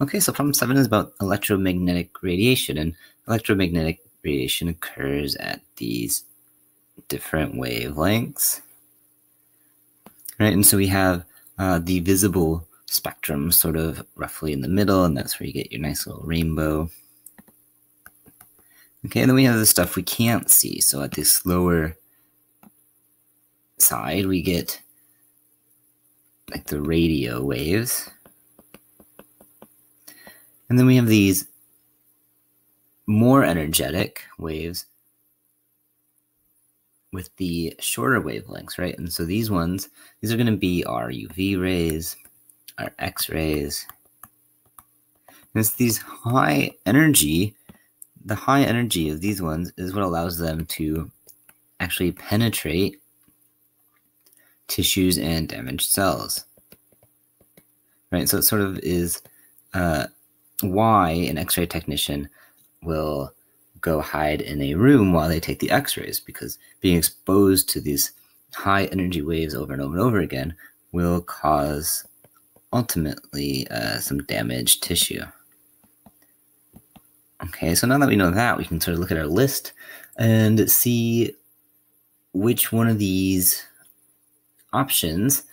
Okay, so problem seven is about electromagnetic radiation, and electromagnetic radiation occurs at these different wavelengths. Right, and so we have uh, the visible spectrum sort of roughly in the middle, and that's where you get your nice little rainbow. Okay, and then we have the stuff we can't see. So at this lower side, we get like the radio waves. And then we have these more energetic waves with the shorter wavelengths, right? And so these ones, these are going to be our UV rays, our X rays. And it's these high energy, the high energy of these ones is what allows them to actually penetrate tissues and damaged cells. Right? So it sort of is uh, why an x ray technician will go hide in a room while they take the x rays, because being exposed to these high energy waves over and over and over again will cause ultimately uh, some damaged tissue. Okay, so now that we know that, we can sort of look at our list and see which one of these options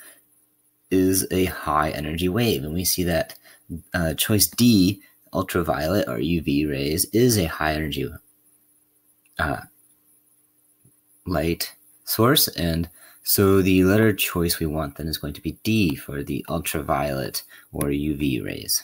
is a high energy wave. And we see that uh, choice D, ultraviolet or UV rays, is a high energy uh, light source. And so the letter choice we want then is going to be D for the ultraviolet or UV rays.